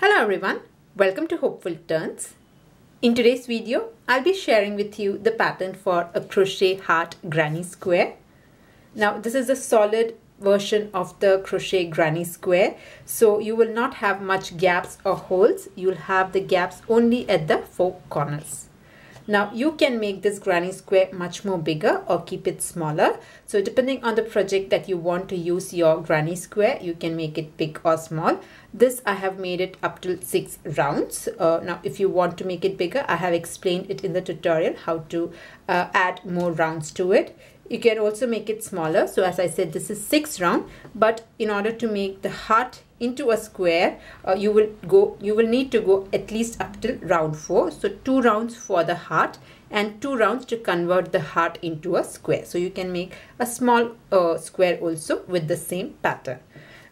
Hello everyone, welcome to Hopeful Turns. In today's video, I'll be sharing with you the pattern for a crochet heart granny square. Now this is a solid version of the crochet granny square so you will not have much gaps or holes, you'll have the gaps only at the four corners. Now you can make this granny square much more bigger or keep it smaller. So depending on the project that you want to use your granny square, you can make it big or small. This I have made it up to 6 rounds. Uh, now if you want to make it bigger, I have explained it in the tutorial how to uh, add more rounds to it. You can also make it smaller. So as I said, this is 6 round. But in order to make the heart into a square uh, you will go you will need to go at least up till round 4 so two rounds for the heart and two rounds to convert the heart into a square so you can make a small uh, square also with the same pattern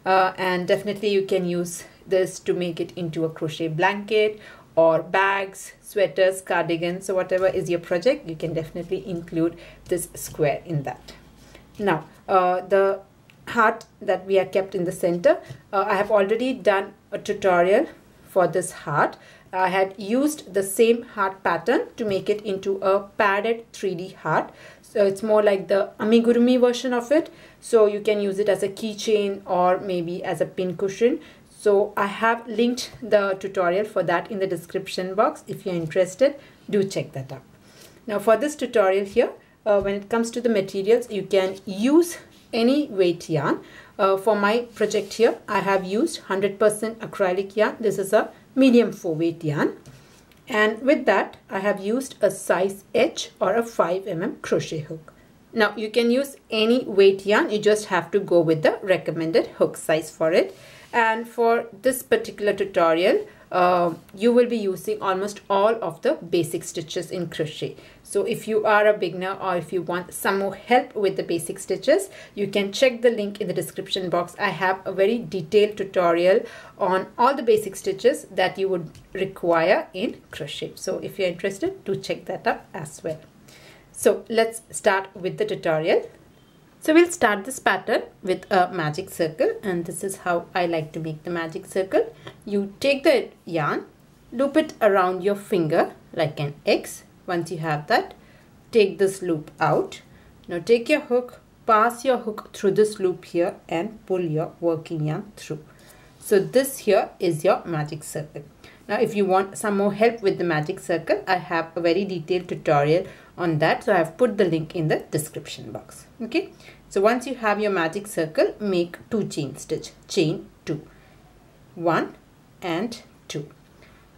uh, and definitely you can use this to make it into a crochet blanket or bags sweaters cardigans so whatever is your project you can definitely include this square in that now uh, the heart that we are kept in the center. Uh, I have already done a tutorial for this heart. I had used the same heart pattern to make it into a padded 3D heart. So it's more like the amigurumi version of it. So you can use it as a keychain or maybe as a pin cushion. So I have linked the tutorial for that in the description box. If you're interested, do check that out. Now for this tutorial here, uh, when it comes to the materials, you can use any weight yarn. Uh, for my project here, I have used 100% acrylic yarn. This is a medium 4 weight yarn. And with that, I have used a size H or a 5 mm crochet hook. Now, you can use any weight yarn. You just have to go with the recommended hook size for it. And for this particular tutorial, uh, you will be using almost all of the basic stitches in crochet. So if you are a beginner or if you want some more help with the basic stitches, you can check the link in the description box. I have a very detailed tutorial on all the basic stitches that you would require in crochet. So if you're interested, do check that up as well. So let's start with the tutorial. So we'll start this pattern with a magic circle and this is how I like to make the magic circle. You take the yarn, loop it around your finger like an X. Once you have that, take this loop out. Now take your hook, pass your hook through this loop here and pull your working yarn through. So this here is your magic circle. Now if you want some more help with the magic circle, I have a very detailed tutorial on that. So I have put the link in the description box. Okay. So once you have your magic circle, make two chain stitch. Chain two. One and two.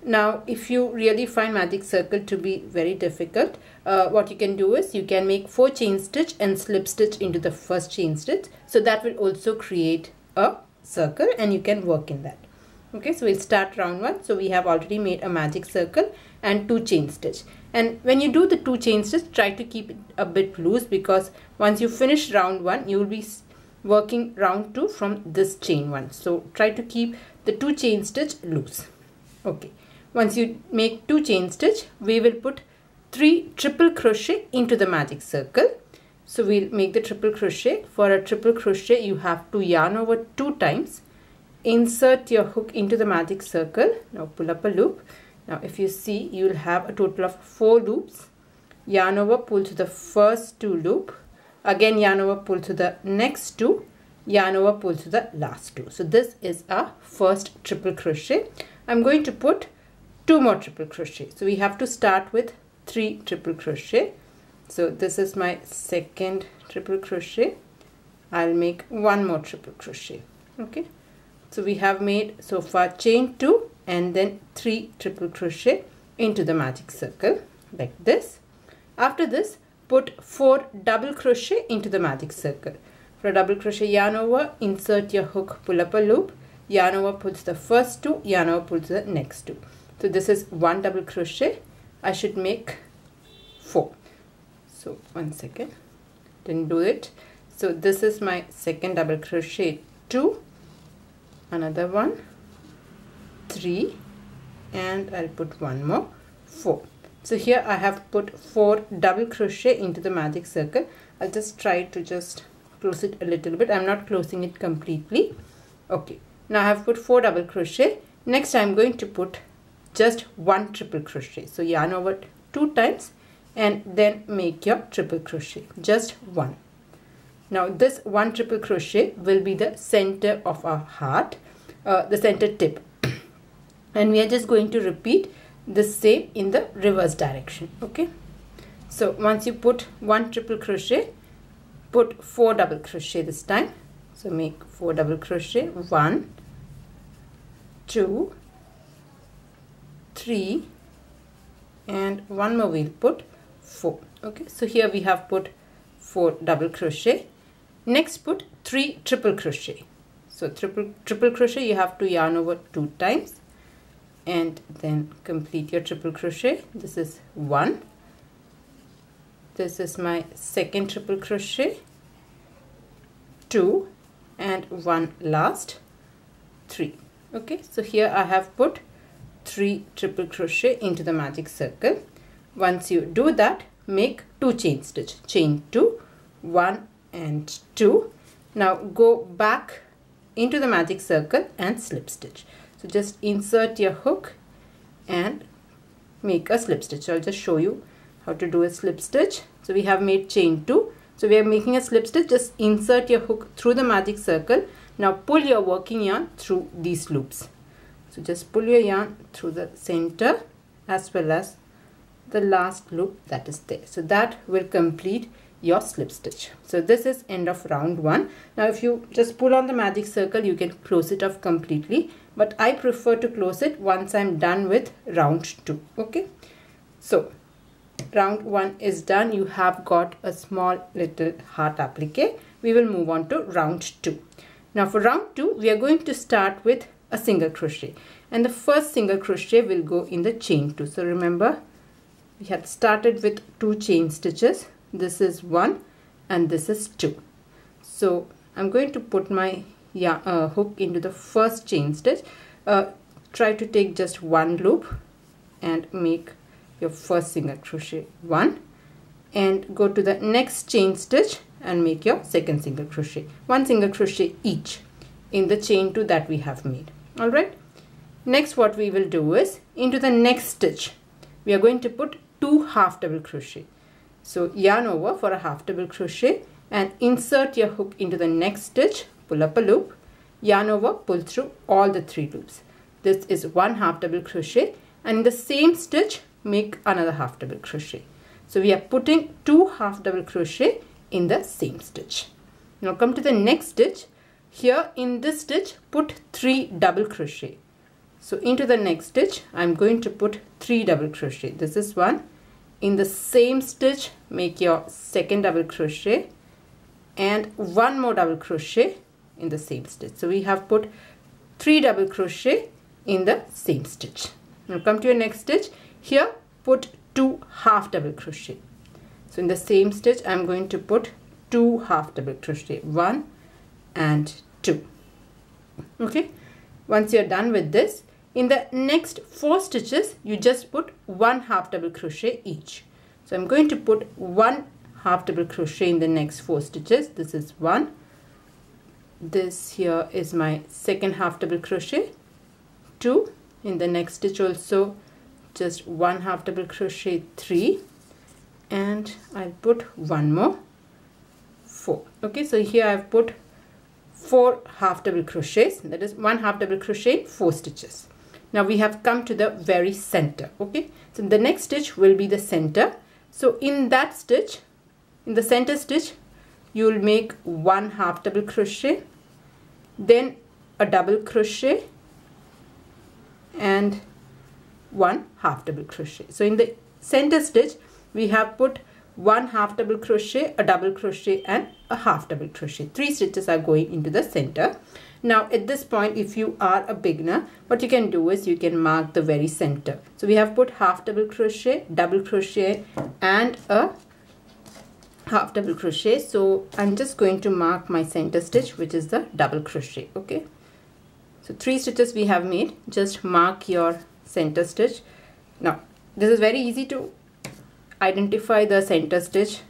Now, if you really find magic circle to be very difficult, uh, what you can do is you can make four chain stitch and slip stitch into the first chain stitch. So that will also create a circle and you can work in that. Okay so we'll start round one. So we have already made a magic circle and two chain stitch. And when you do the two chain stitch try to keep it a bit loose because once you finish round one you will be working round two from this chain one. So try to keep the two chain stitch loose. Okay once you make two chain stitch we will put three triple crochet into the magic circle. So we'll make the triple crochet. For a triple crochet you have to yarn over two times. Insert your hook into the magic circle. Now pull up a loop. Now if you see you will have a total of four loops. Yarn over pull to the first two loop. Again yarn over pull to the next two. Yarn over pull to the last two. So this is our first triple crochet. I'm going to put two more triple crochet so we have to start with three triple crochet so this is my second triple crochet i'll make one more triple crochet okay so we have made so far chain 2 and then 3 triple crochet into the magic circle like this. After this put 4 double crochet into the magic circle. For a double crochet yarn over insert your hook pull up a loop yarn over puts the first two yarn over pulls the next two. So this is one double crochet. I should make 4. So one second. Didn't do it. So this is my second double crochet. 2 another one. Three. And I'll put one more. Four. So here I have put four double crochet into the magic circle. I'll just try to just close it a little bit. I'm not closing it completely. Okay. Now I have put four double crochet. Next I'm going to put just one triple crochet. So yarn over two times and then make your triple crochet. Just one. Now this one triple crochet will be the center of our heart uh, the center tip. And we are just going to repeat the same in the reverse direction okay? So once you put one triple crochet put four double crochet this time. So make four double crochet. One two three and one more we'll put four. Okay so here we have put four double crochet. Next put three triple crochet. So triple triple crochet you have to yarn over two times and then complete your triple crochet. This is one. This is my second triple crochet. Two and one last. Three. Okay so here I have put three triple crochet into the magic circle. Once you do that make two chain stitch. Chain two one and two. Now go back into the magic circle and slip stitch. So just insert your hook and make a slip stitch. I'll just show you how to do a slip stitch. So we have made chain 2 so we are making a slip stitch. Just insert your hook through the magic circle. Now pull your working yarn through these loops so just pull your yarn through the center as well as the last loop that is there. So that will complete your slip stitch. So this is end of round one. Now if you just pull on the magic circle you can close it off completely but i prefer to close it once i'm done with round two okay? So round one is done. You have got a small little heart applique. We will move on to round two. Now for round two we are going to start with a single crochet. And the first single crochet will go in the chain two so remember we had started with two chain stitches. This is one and this is two. So I'm going to put my yeah, uh, hook into the first chain stitch. Uh, try to take just one loop and make your first single crochet one. And go to the next chain stitch and make your second single crochet. One single crochet each in the chain two that we have made all right next what we will do is into the next stitch we are going to put two half double crochet. So yarn over for a half double crochet and insert your hook into the next stitch pull up a loop yarn over pull through all the three loops. This is one half double crochet and in the same stitch make another half double crochet. So we are putting two half double crochet in the same stitch. Now come to the next stitch here in this stitch put three double crochet. So into the next stitch i'm going to put three double crochet. This is one. In the same stitch make your second double crochet and one more double crochet in the same stitch. So we have put three double crochet in the same stitch. Now come to your next stitch. Here put two half double crochet. So in the same stitch I'm going to put two half double crochet. One and two. Okay? Once you're done with this in the next four stitches you just put one half double crochet each. So I'm going to put one half double crochet in the next four stitches. This is one. This here is my second half double crochet. Two. In the next stitch also just one half double crochet three. And I'll put one more. Four. Okay so here I've put four half double crochets that is one half double crochet four stitches. Now we have come to the very center okay? So the next stitch will be the center. So in that stitch in the center stitch you will make one half double crochet then a double crochet and one half double crochet. So in the center stitch we have put one half double crochet a double crochet and a half double crochet. Three stitches are going into the center. Now at this point if you are a beginner what you can do is you can mark the very center. So we have put half double crochet double crochet and a half double crochet. So i'm just going to mark my center stitch which is the double crochet okay? So three stitches we have made. Just mark your center stitch. Now this is very easy to identify the center stitch.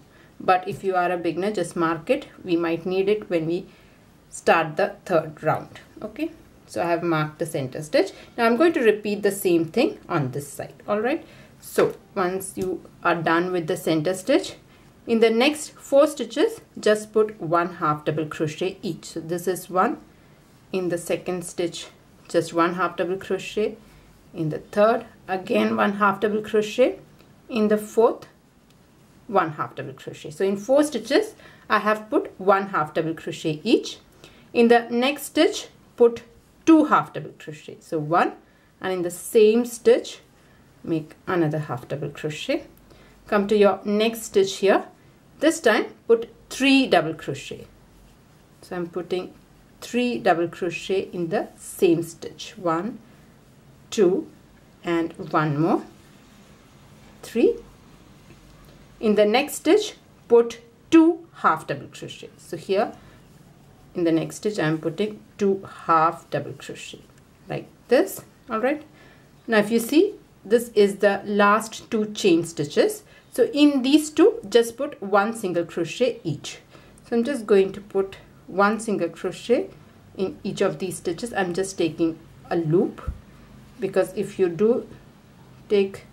But if you are a beginner just mark it. We might need it when we start the third round. Okay? So I have marked the center stitch. Now I'm going to repeat the same thing on this side. Alright so once you are done with the center stitch in the next four stitches just put one half double crochet each. So this is one. In the second stitch just one half double crochet. In the third again one half double crochet in the fourth one half double crochet. So in four stitches I have put one half double crochet each. In the next stitch put two half double crochet. So one and in the same stitch make another half double crochet. Come to your next stitch here. This time put three double crochet. So I'm putting three double crochet in the same stitch. One two and one more three. In the next stitch put two half double crochet. So here in the next stitch I'm putting two half double crochet. Like this all right? Now if you see this is the last two chain stitches. So in these two just put one single crochet each. So I'm just going to put one single crochet in each of these stitches. I'm just taking a loop because if you do take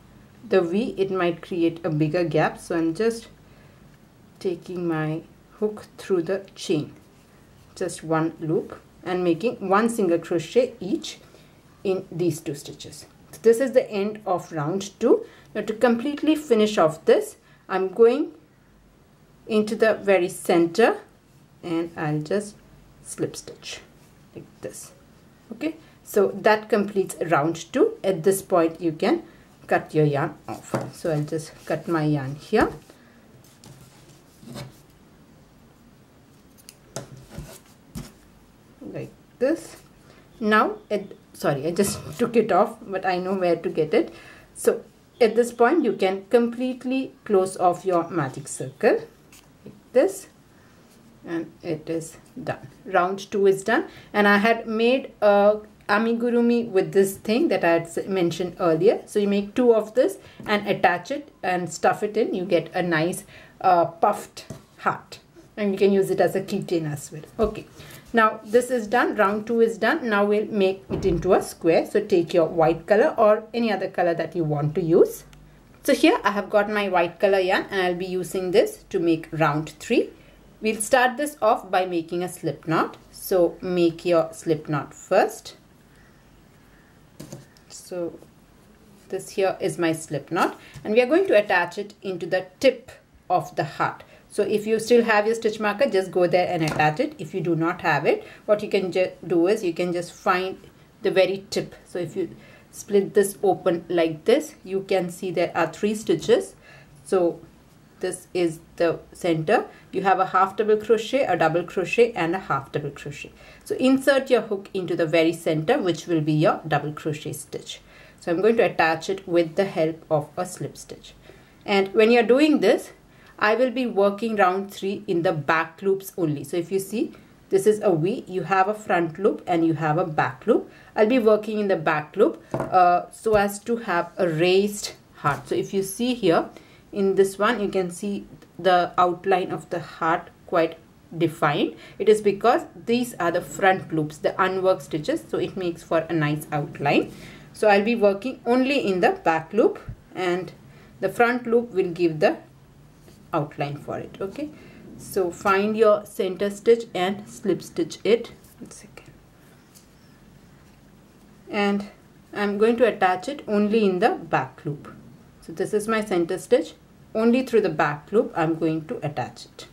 the V it might create a bigger gap. So I'm just taking my hook through the chain. Just one loop and making one single crochet each in these two stitches. So this is the end of round two. Now to completely finish off this I'm going into the very center and I'll just slip stitch like this. Okay? So that completes round two. At this point you can cut your yarn off. So I'll just cut my yarn here. Like this. Now it sorry I just took it off but I know where to get it. So at this point you can completely close off your magic circle like this and it is done. Round two is done. And I had made a amigurumi with this thing that I had mentioned earlier. So you make two of this and attach it and stuff it in. You get a nice uh, puffed heart and you can use it as a keychain as well. Okay. Now this is done. Round two is done. Now we'll make it into a square. So take your white color or any other color that you want to use. So here I have got my white color yarn and I'll be using this to make round three. We'll start this off by making a slip knot. So make your slip knot first so this here is my slip knot and we are going to attach it into the tip of the heart. So if you still have your stitch marker just go there and attach it. If you do not have it what you can do is you can just find the very tip. So if you split this open like this you can see there are three stitches. So this is the center. You have a half double crochet a double crochet and a half double crochet. So insert your hook into the very center which will be your double crochet stitch. So i'm going to attach it with the help of a slip stitch. And when you're doing this i will be working round three in the back loops only. So if you see this is a V, you have a front loop and you have a back loop. I'll be working in the back loop uh, so as to have a raised heart. So if you see here, in this one you can see the outline of the heart quite defined. It is because these are the front loops the unworked stitches so it makes for a nice outline. So I'll be working only in the back loop and the front loop will give the outline for it okay? So find your center stitch and slip stitch it. One second. And I'm going to attach it only in the back loop. So this is my center stitch only through the back loop I'm going to attach it.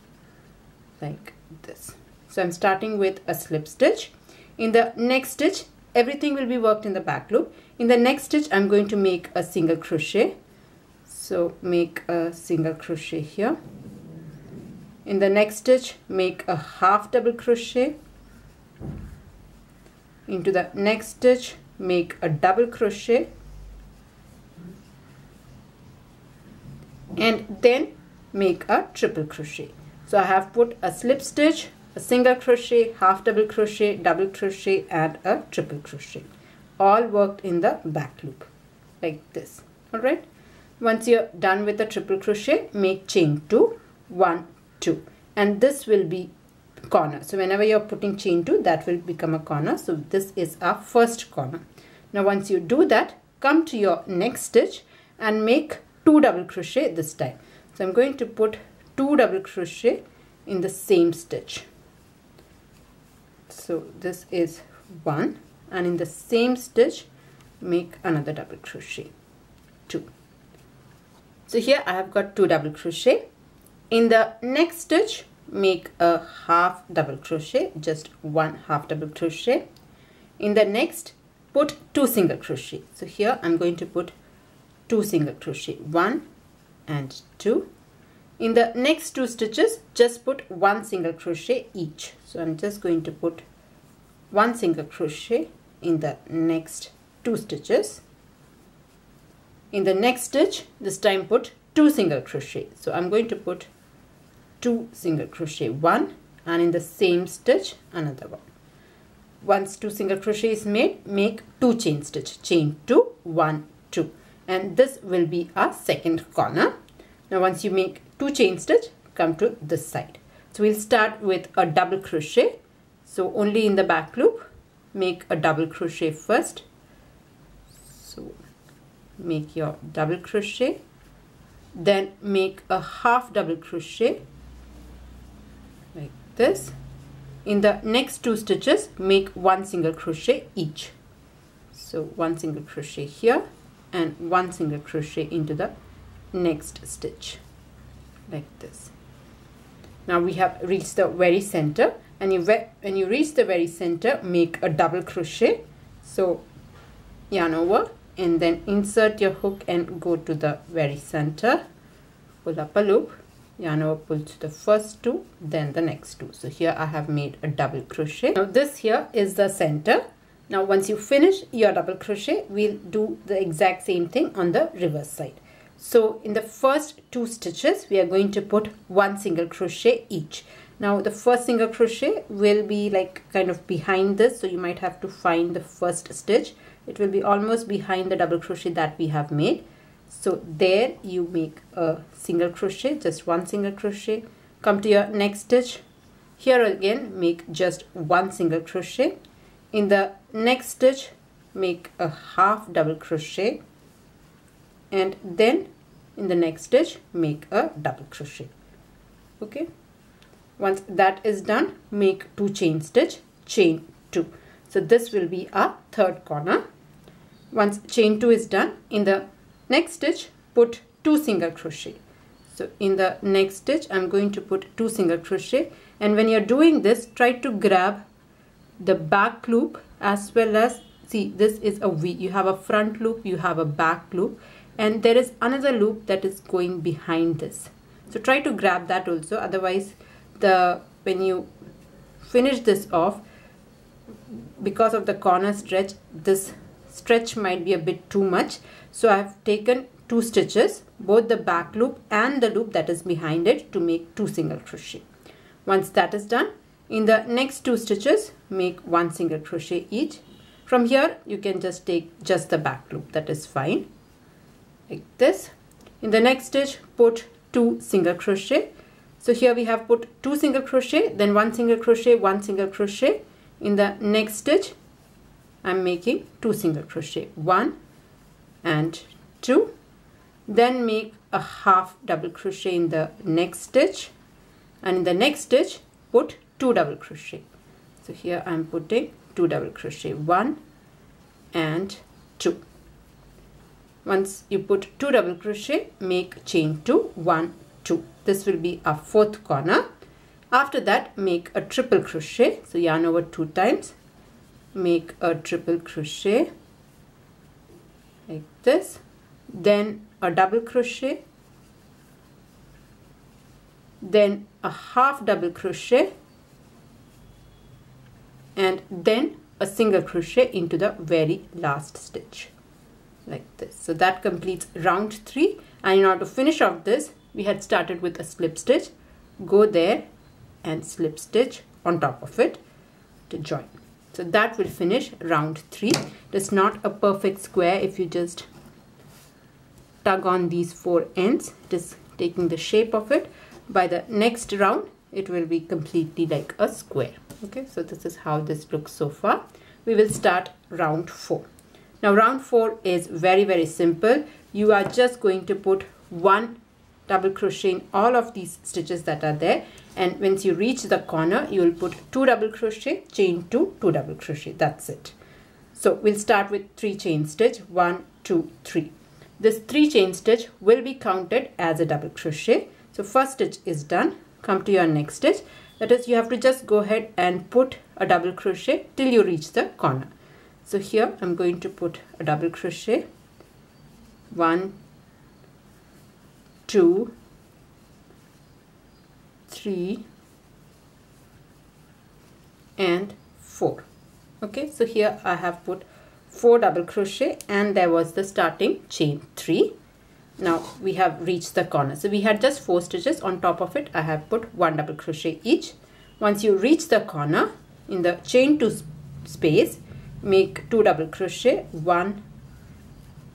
Like this. So I'm starting with a slip stitch. In the next stitch everything will be worked in the back loop. In the next stitch I'm going to make a single crochet. So make a single crochet here. In the next stitch make a half double crochet. Into the next stitch make a double crochet and then make a triple crochet. So I have put a slip stitch a single crochet half double crochet double crochet and a triple crochet. All worked in the back loop like this. All right once you're done with the triple crochet make chain two. One two. And this will be corner. So whenever you're putting chain 2 that will become a corner. So this is our first corner. Now once you do that come to your next stitch and make two double crochet this time. So I'm going to put two double crochet in the same stitch. So this is one and in the same stitch make another double crochet. Two. So here I have got two double crochet. In the next stitch make a half double crochet just one half double crochet. In the next put two single crochet. So here I'm going to put two single crochet one and two. In the next two stitches just put one single crochet each. So I'm just going to put one single crochet in the next two stitches. In the next stitch this time put two single crochet. So I'm going to put two single crochet one and in the same stitch another one. Once two single crochet is made make two chain stitch chain two one two and this will be our second corner. Now once you make two chain stitch come to this side. So we'll start with a double crochet. So only in the back loop make a double crochet first. So make your double crochet. Then make a half double crochet like this. In the next two stitches make one single crochet each. So one single crochet here and one single crochet into the next stitch like this. Now we have reached the very center. And you when you reach the very center make a double crochet. So yarn over and then insert your hook and go to the very center. Pull up a loop. Yarn over pull to the first two then the next two. So here I have made a double crochet. Now this here is the center now once you finish your double crochet we'll do the exact same thing on the reverse side. So in the first two stitches we are going to put one single crochet each. Now the first single crochet will be like kind of behind this so you might have to find the first stitch. It will be almost behind the double crochet that we have made. So there you make a single crochet just one single crochet. Come to your next stitch. Here again make just one single crochet in the next stitch make a half double crochet. And then in the next stitch make a double crochet. Okay? Once that is done make two chain stitch chain two. So this will be our third corner. Once chain two is done in the next stitch put two single crochet. So in the next stitch I'm going to put two single crochet. And when you're doing this try to grab the back loop as well as see this is a V. You have a front loop you have a back loop and there is another loop that is going behind this. So try to grab that also. Otherwise the when you finish this off because of the corner stretch this stretch might be a bit too much. So I have taken two stitches both the back loop and the loop that is behind it to make two single crochet. Once that is done in the next two stitches make one single crochet each. From here you can just take just the back loop. That is fine. Like this. In the next stitch put two single crochet. So here we have put two single crochet then one single crochet one single crochet. In the next stitch I'm making two single crochet. One and two. Then make a half double crochet in the next stitch. And in the next stitch put two double crochet. So here I'm putting two double crochet one and two. Once you put two double crochet make chain two one two. This will be our fourth corner. After that make a triple crochet. So yarn over two times. Make a triple crochet like this. Then a double crochet. Then a half double crochet and then a single crochet into the very last stitch like this so that completes round 3 and in order to finish off this we had started with a slip stitch go there and slip stitch on top of it to join so that will finish round 3. It is not a perfect square if you just tug on these four ends. Is taking the shape of it. By the next round, it will be completely like a square. Okay so this is how this looks so far. We will start round 4 now round 4 is very very simple. You are just going to put one double crochet in all of these stitches that are there. And once you reach the corner you will put two double crochet chain two two double crochet. That's it. So we'll start with three chain stitch. One two three. This three chain stitch will be counted as a double crochet. So first stitch is done come to your next stitch. That is you have to just go ahead and put a double crochet till you reach the corner. So here I'm going to put a double crochet. One two three and four. Okay so here I have put four double crochet and there was the starting chain three now we have reached the corner. So we had just four stitches. On top of it I have put one double crochet each. Once you reach the corner in the chain two space make two double crochet one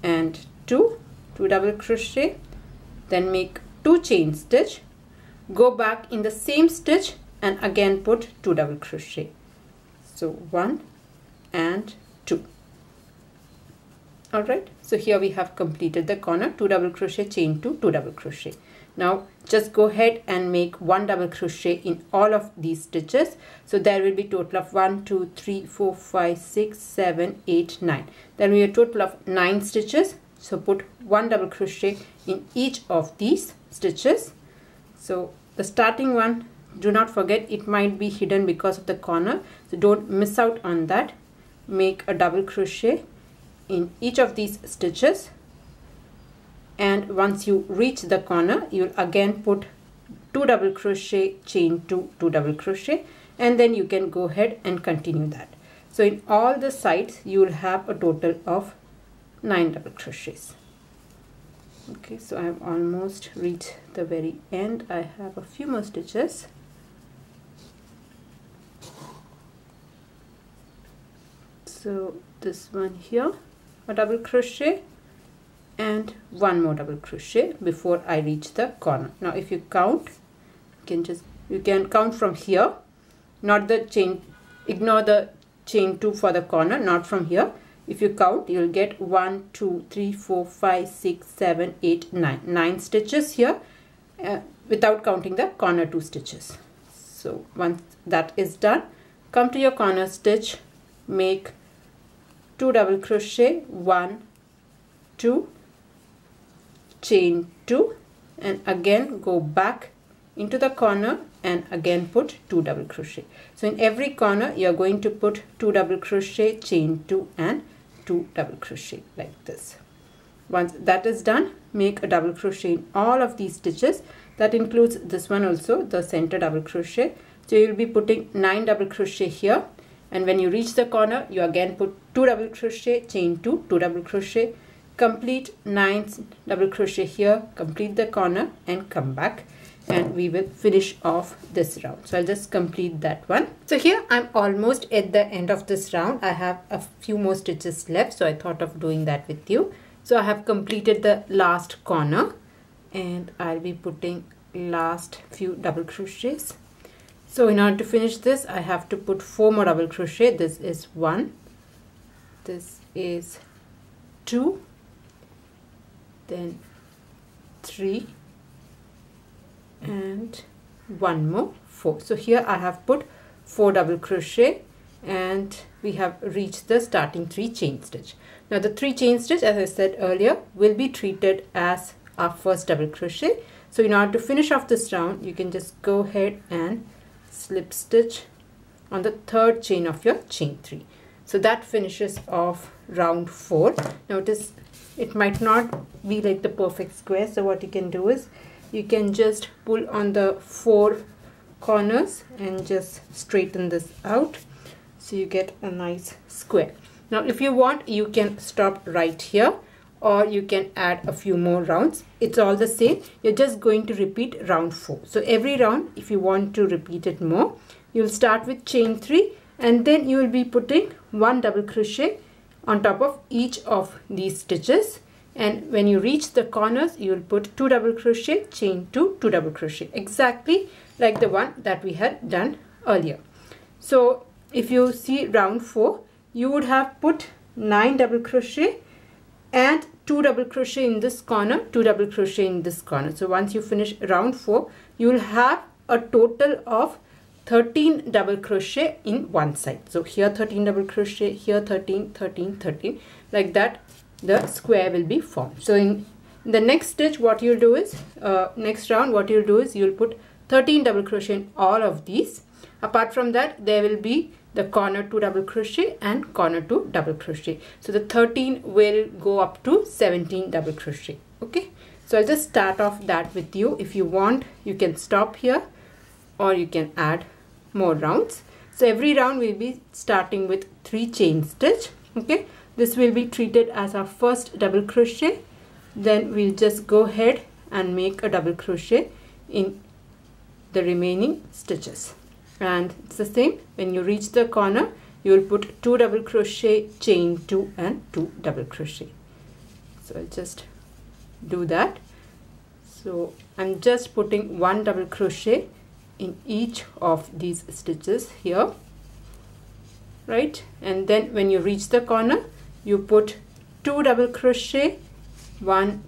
and two two double crochet then make two chain stitch go back in the same stitch and again put two double crochet. So one and two all right. So here we have completed the corner. Two double crochet chain two two double crochet. Now just go ahead and make one double crochet in all of these stitches. So there will be total of one two three four five six seven eight nine. There will be a total of nine stitches. So put one double crochet in each of these stitches. So the starting one do not forget it might be hidden because of the corner. So don't miss out on that. Make a double crochet in each of these stitches. And once you reach the corner you'll again put two double crochet chain two two double crochet. And then you can go ahead and continue that. So in all the sides you will have a total of nine double crochets. Okay so I have almost reached the very end. I have a few more stitches. So this one here a double crochet and one more double crochet before I reach the corner. Now if you count you can just you can count from here not the chain ignore the chain 2 for the corner not from here. If you count you'll get 1 2 3 4 5 6 7 8 9 9 stitches here uh, without counting the corner 2 stitches. So once that is done come to your corner stitch make 2 double crochet 1 2 chain 2 and again go back into the corner and again put 2 double crochet. So in every corner you are going to put 2 double crochet chain 2 and two double crochet like this. Once that is done make a double crochet in all of these stitches. That includes this one also the center double crochet. So you will be putting nine double crochet here and when you reach the corner you again put two double crochet chain two two double crochet complete nine double crochet here complete the corner and come back. And we will finish off this round. So i'll just complete that one. So here i'm almost at the end of this round. I have a few more stitches left so i thought of doing that with you. So i have completed the last corner and i'll be putting last few double crochets so in order to finish this i have to put four more double crochet. This is one. This is two. Then three. And one more four. So here I have put four double crochet and we have reached the starting three chain stitch. Now the three chain stitch as I said earlier will be treated as our first double crochet. So in order to finish off this round you can just go ahead and slip stitch on the third chain of your chain three. So that finishes off round four. Notice it might not be like the perfect square. So what you can do is you can just pull on the four corners and just straighten this out so you get a nice square. Now if you want you can stop right here or you can add a few more rounds. It's all the same. You're just going to repeat round four. So every round if you want to repeat it more you'll start with chain three and then you will be putting one double crochet on top of each of these stitches. And when you reach the corners you will put two double crochet chain two two double crochet. Exactly like the one that we had done earlier. So if you see round 4 you would have put 9 double crochet and 2 double crochet in this corner 2 double crochet in this corner. So once you finish round 4 you will have a total of 13 double crochet in one side. So here 13 double crochet here 13 13 13 like that the square will be formed. So in the next stitch what you'll do is uh, next round what you'll do is you'll put 13 double crochet in all of these apart from that there will be the corner 2 double crochet and corner 2 double crochet. So the 13 will go up to 17 double crochet. Okay? So I'll just start off that with you. If you want you can stop here or you can add more rounds. So every round will be starting with 3 chain stitch. Okay? This will be treated as our first double crochet. Then we'll just go ahead and make a double crochet in the remaining stitches and it's the same. When you reach the corner you will put two double crochet chain two and two double crochet. So I'll just do that. So I'm just putting one double crochet in each of these stitches here. Right? And then when you reach the corner you put two double crochet one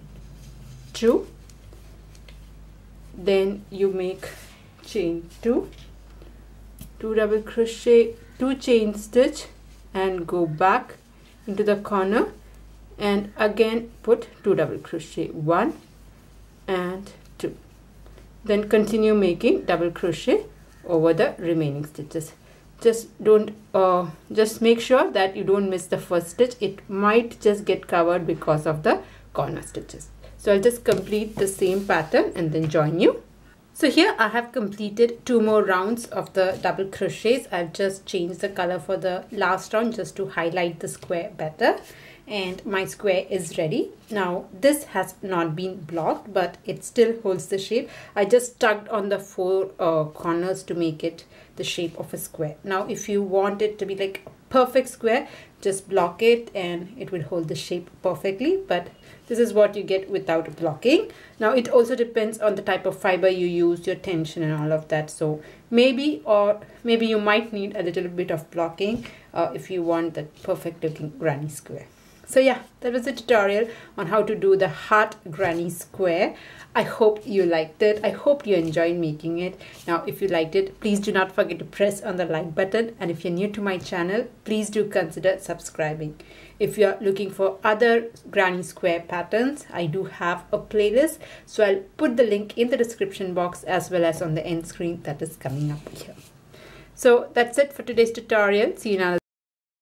two. Then you make chain two two double crochet two chain stitch and go back into the corner and again put two double crochet one and two. Then continue making double crochet over the remaining stitches. Just don't uh, just make sure that you don't miss the first stitch. It might just get covered because of the corner stitches. So I'll just complete the same pattern and then join you so here I have completed two more rounds of the double crochets. I've just changed the color for the last round just to highlight the square better and my square is ready. Now this has not been blocked but it still holds the shape. I just tugged on the four uh, corners to make it the shape of a square. Now if you want it to be like perfect square just block it and it will hold the shape perfectly. But this is what you get without blocking. Now it also depends on the type of fiber you use your tension and all of that. So maybe or maybe you might need a little bit of blocking uh, if you want that perfect looking granny square so yeah, that was a tutorial on how to do the heart granny square. I hope you liked it. I hope you enjoyed making it. Now, if you liked it, please do not forget to press on the like button. And if you're new to my channel, please do consider subscribing. If you're looking for other granny square patterns, I do have a playlist. So I'll put the link in the description box as well as on the end screen that is coming up here. So that's it for today's tutorial. See you now.